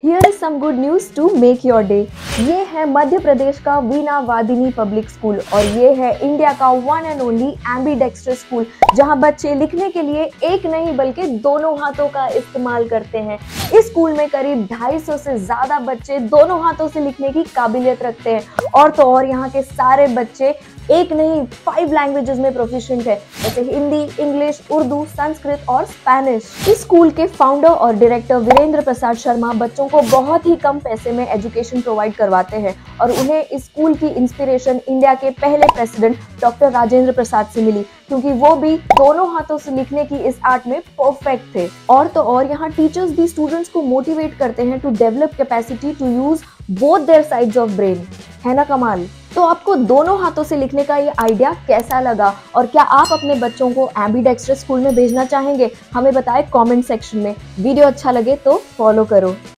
Here is some good news to make your day. ये है मध्य प्रदेश का वीना वादिनी पब्लिक स्कूल और ये है इंडिया का वन एंड ओनली एम्बी स्कूल जहाँ बच्चे लिखने के लिए एक नहीं बल्कि दोनों हाथों का इस्तेमाल करते हैं। इस स्कूल में करीब 250 से ज़्यादा बच्चे दोनों हाथों से लिखने की काबिलियत रखते हैं। और तो और यहाँ के सारे बच्चे एक नहीं फाइव लैंग्वेजेस में प्रोफिशिएंट है, जैसे हिंदी इंग्लिश उर्दू, संस्कृत और स्पेनिश इस स्कूल के फाउंडर और डायरेक्टर वीरेंद्र प्रसाद शर्मा बच्चों को बहुत ही कम पैसे में एजुकेशन प्रोवाइड करवाते हैं और उन्हें इस स्कूल की इंस्पिरेशन इंडिया के पहले प्रेसिडेंट डॉक्टर राजेंद्र प्रसाद से मिली, क्योंकि वो भी दोनों हाथों से लिखने की इस आर्ट में परफेक्ट थे। और तो और यहाँ टीचर्स भी स्टूडेंट्स को मोटिवेट करते हैं to develop capacity to use both their sides of brain है ना कमाल? तो आपको दोनों हाथों से लिखने का ये आइडिया कैसा लगा? और क्या आप अपने बच्चों को एम्बीडेक्स्ट्रस स्कूल में भेजना चाहेंगे? हमें बताएँ कमेंट सेक्शन में। वीडियो अच्छा लगे तो फॉलो करो।